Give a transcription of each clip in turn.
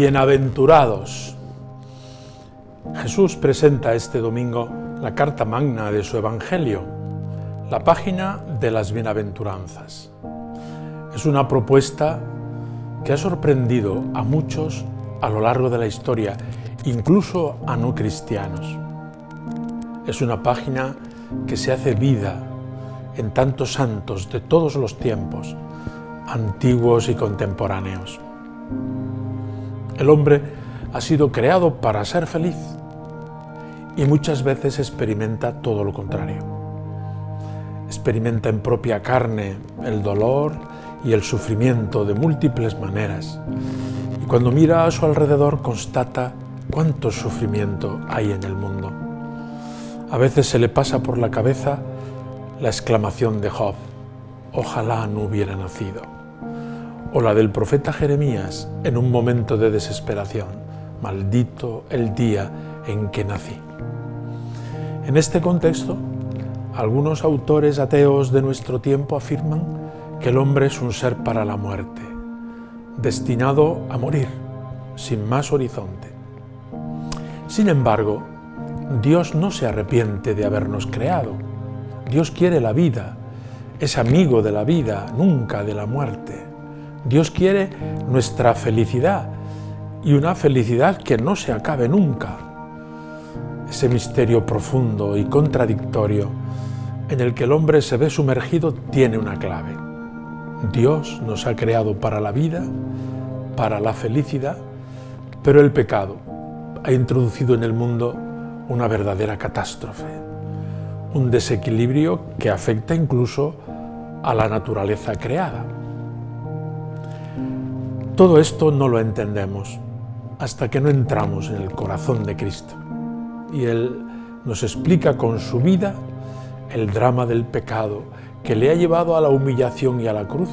Bienaventurados. Jesús presenta este domingo la carta magna de su Evangelio, la página de las bienaventuranzas. Es una propuesta que ha sorprendido a muchos a lo largo de la historia, incluso a no cristianos. Es una página que se hace vida en tantos santos de todos los tiempos, antiguos y contemporáneos. El hombre ha sido creado para ser feliz y muchas veces experimenta todo lo contrario. Experimenta en propia carne el dolor y el sufrimiento de múltiples maneras y cuando mira a su alrededor constata cuánto sufrimiento hay en el mundo. A veces se le pasa por la cabeza la exclamación de Job, ojalá no hubiera nacido o la del profeta Jeremías en un momento de desesperación, maldito el día en que nací. En este contexto, algunos autores ateos de nuestro tiempo afirman que el hombre es un ser para la muerte, destinado a morir, sin más horizonte. Sin embargo, Dios no se arrepiente de habernos creado. Dios quiere la vida, es amigo de la vida, nunca de la muerte. Dios quiere nuestra felicidad y una felicidad que no se acabe nunca. Ese misterio profundo y contradictorio en el que el hombre se ve sumergido tiene una clave. Dios nos ha creado para la vida, para la felicidad, pero el pecado ha introducido en el mundo una verdadera catástrofe, un desequilibrio que afecta incluso a la naturaleza creada. Todo esto no lo entendemos hasta que no entramos en el corazón de Cristo y Él nos explica con su vida el drama del pecado que le ha llevado a la humillación y a la cruz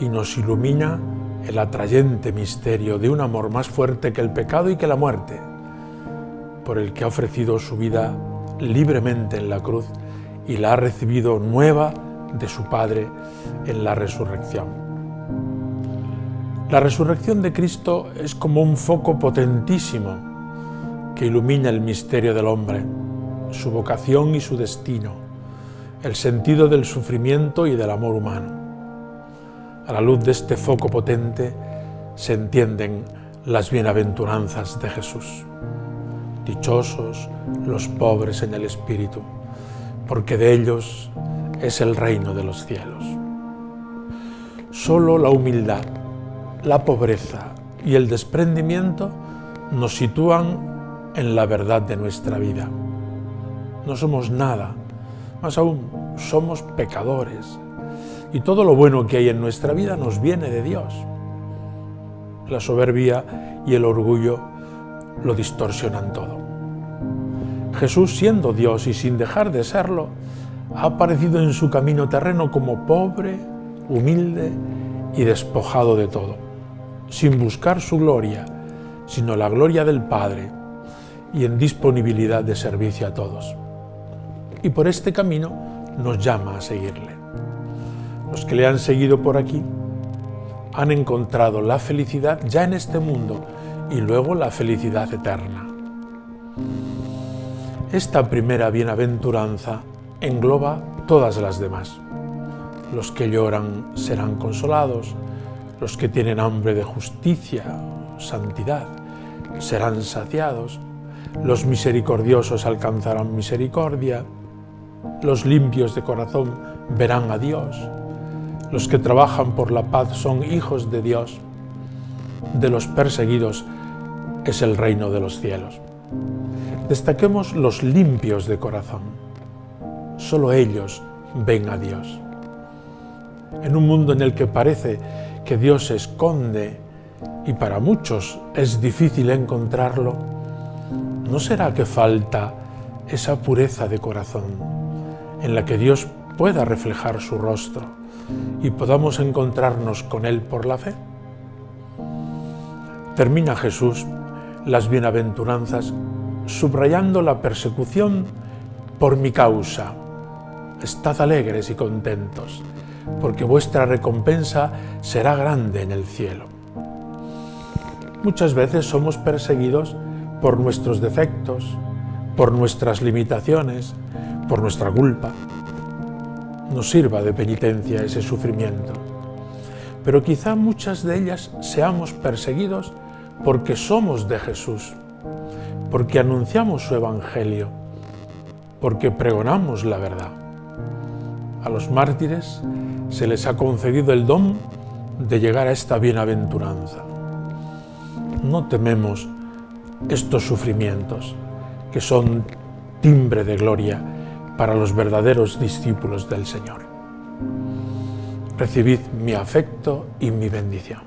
y nos ilumina el atrayente misterio de un amor más fuerte que el pecado y que la muerte, por el que ha ofrecido su vida libremente en la cruz y la ha recibido nueva de su Padre en la resurrección. La resurrección de Cristo es como un foco potentísimo que ilumina el misterio del hombre, su vocación y su destino, el sentido del sufrimiento y del amor humano. A la luz de este foco potente se entienden las bienaventuranzas de Jesús. Dichosos los pobres en el Espíritu, porque de ellos es el reino de los cielos. Solo la humildad la pobreza y el desprendimiento nos sitúan en la verdad de nuestra vida. No somos nada, más aún somos pecadores y todo lo bueno que hay en nuestra vida nos viene de Dios. La soberbia y el orgullo lo distorsionan todo. Jesús, siendo Dios y sin dejar de serlo, ha aparecido en su camino terreno como pobre, humilde y despojado de todo sin buscar su gloria, sino la gloria del Padre y en disponibilidad de servicio a todos. Y por este camino nos llama a seguirle. Los que le han seguido por aquí han encontrado la felicidad ya en este mundo y luego la felicidad eterna. Esta primera bienaventuranza engloba todas las demás. Los que lloran serán consolados, los que tienen hambre de justicia, santidad, serán saciados. Los misericordiosos alcanzarán misericordia. Los limpios de corazón verán a Dios. Los que trabajan por la paz son hijos de Dios. De los perseguidos es el reino de los cielos. Destaquemos los limpios de corazón. Solo ellos ven a Dios. En un mundo en el que parece que Dios esconde y para muchos es difícil encontrarlo, ¿no será que falta esa pureza de corazón en la que Dios pueda reflejar su rostro y podamos encontrarnos con Él por la fe? Termina Jesús las bienaventuranzas subrayando la persecución por mi causa. Estad alegres y contentos porque vuestra recompensa será grande en el cielo. Muchas veces somos perseguidos por nuestros defectos, por nuestras limitaciones, por nuestra culpa. Nos sirva de penitencia ese sufrimiento. Pero quizá muchas de ellas seamos perseguidos porque somos de Jesús, porque anunciamos su Evangelio, porque pregonamos la verdad. A los mártires se les ha concedido el don de llegar a esta bienaventuranza. No tememos estos sufrimientos que son timbre de gloria para los verdaderos discípulos del Señor. Recibid mi afecto y mi bendición.